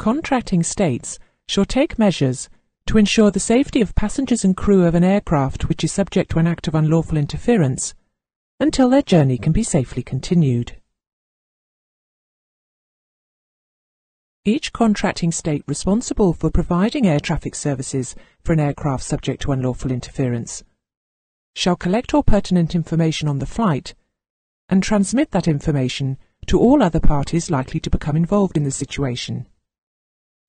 Contracting states shall take measures to ensure the safety of passengers and crew of an aircraft which is subject to an act of unlawful interference until their journey can be safely continued. Each contracting state responsible for providing air traffic services for an aircraft subject to unlawful interference shall collect all pertinent information on the flight and transmit that information to all other parties likely to become involved in the situation,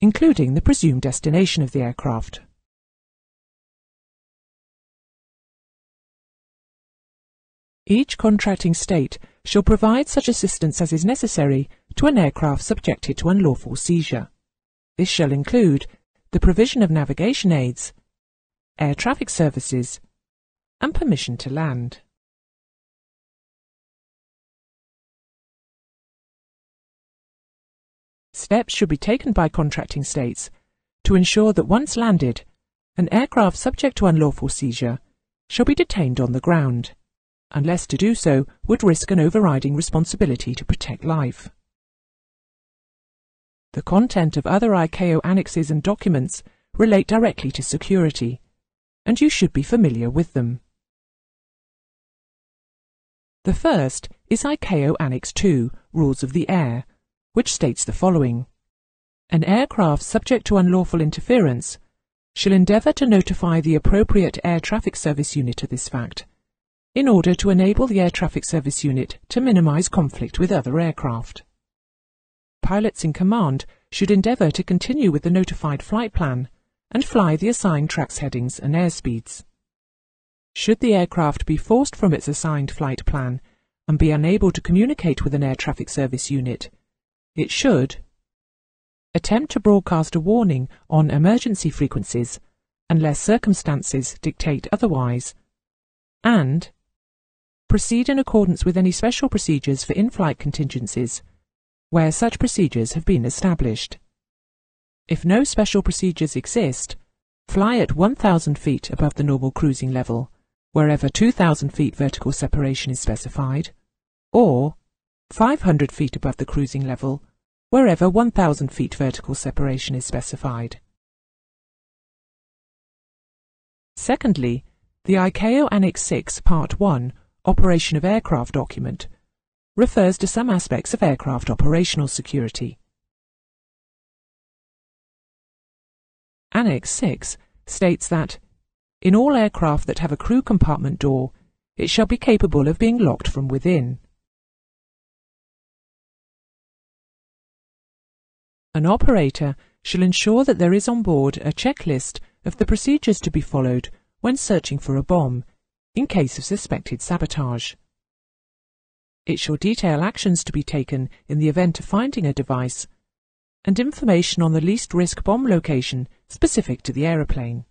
including the presumed destination of the aircraft. Each contracting state shall provide such assistance as is necessary to an aircraft subjected to unlawful seizure. This shall include the provision of navigation aids, air traffic services, and permission to land. Steps should be taken by contracting states to ensure that once landed, an aircraft subject to unlawful seizure shall be detained on the ground unless to do so would risk an overriding responsibility to protect life. The content of other ICAO annexes and documents relate directly to security, and you should be familiar with them. The first is ICAO Annex 2, Rules of the Air, which states the following. An aircraft subject to unlawful interference shall endeavour to notify the appropriate air traffic service unit of this fact in order to enable the Air Traffic Service Unit to minimize conflict with other aircraft. Pilots in command should endeavor to continue with the notified flight plan and fly the assigned tracks headings and airspeeds. Should the aircraft be forced from its assigned flight plan and be unable to communicate with an air traffic service unit, it should attempt to broadcast a warning on emergency frequencies unless circumstances dictate otherwise, and proceed in accordance with any special procedures for in-flight contingencies, where such procedures have been established. If no special procedures exist, fly at 1,000 feet above the normal cruising level, wherever 2,000 feet vertical separation is specified, or 500 feet above the cruising level, wherever 1,000 feet vertical separation is specified. Secondly, the ICAO Annex 6 Part 1 Operation of Aircraft document refers to some aspects of aircraft operational security. Annex 6 states that in all aircraft that have a crew compartment door, it shall be capable of being locked from within. An operator shall ensure that there is on board a checklist of the procedures to be followed when searching for a bomb in case of suspected sabotage. It shall detail actions to be taken in the event of finding a device and information on the least risk bomb location specific to the aeroplane.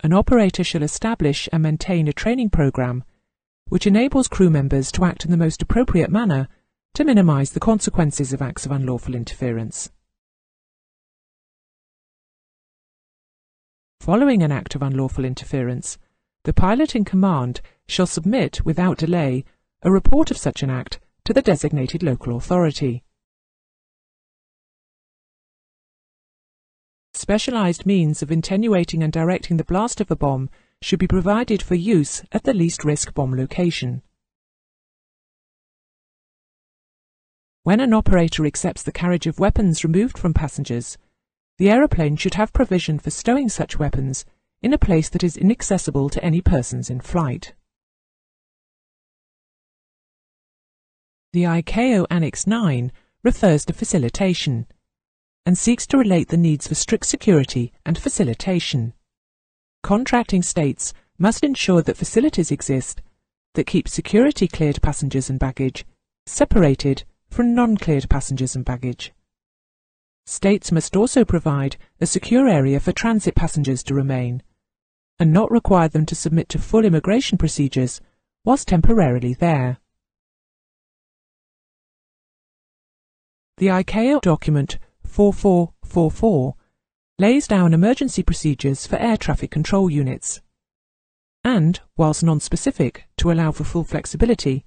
An operator shall establish and maintain a training program which enables crew members to act in the most appropriate manner to minimize the consequences of acts of unlawful interference. Following an act of unlawful interference, the pilot in command shall submit without delay a report of such an act to the designated local authority. Specialized means of attenuating and directing the blast of a bomb should be provided for use at the least risk bomb location. When an operator accepts the carriage of weapons removed from passengers, the aeroplane should have provision for stowing such weapons in a place that is inaccessible to any persons in flight. The ICAO Annex 9 refers to facilitation and seeks to relate the needs for strict security and facilitation. Contracting states must ensure that facilities exist that keep security cleared passengers and baggage separated from non-cleared passengers and baggage. States must also provide a secure area for transit passengers to remain, and not require them to submit to full immigration procedures whilst temporarily there. The ICAO document 4444 lays down emergency procedures for air traffic control units, and, whilst non-specific to allow for full flexibility,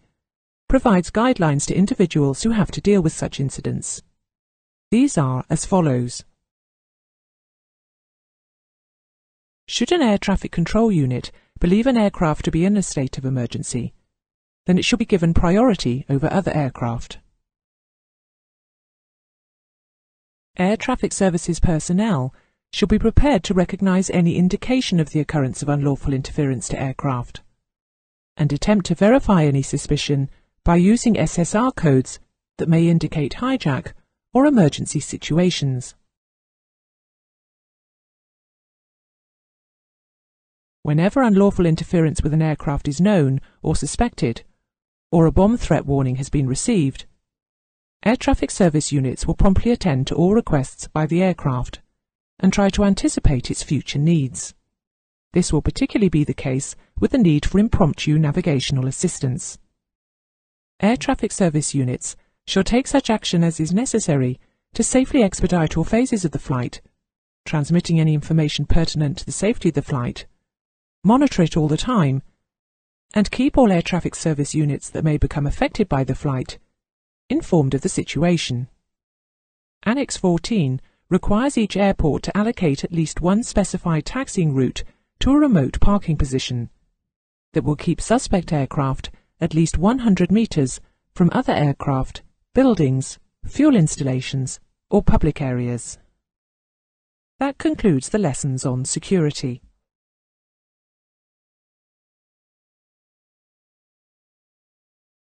provides guidelines to individuals who have to deal with such incidents. These are as follows. Should an air traffic control unit believe an aircraft to be in a state of emergency, then it should be given priority over other aircraft. Air traffic services personnel should be prepared to recognize any indication of the occurrence of unlawful interference to aircraft and attempt to verify any suspicion by using SSR codes that may indicate hijack or emergency situations. Whenever unlawful interference with an aircraft is known or suspected, or a bomb threat warning has been received, air traffic service units will promptly attend to all requests by the aircraft and try to anticipate its future needs. This will particularly be the case with the need for impromptu navigational assistance. Air traffic service units shall take such action as is necessary to safely expedite all phases of the flight, transmitting any information pertinent to the safety of the flight, monitor it all the time, and keep all air traffic service units that may become affected by the flight informed of the situation. Annex 14 requires each airport to allocate at least one specified taxiing route to a remote parking position that will keep suspect aircraft at least 100 metres from other aircraft, buildings, fuel installations, or public areas. That concludes the lessons on security.